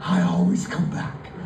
I always come back.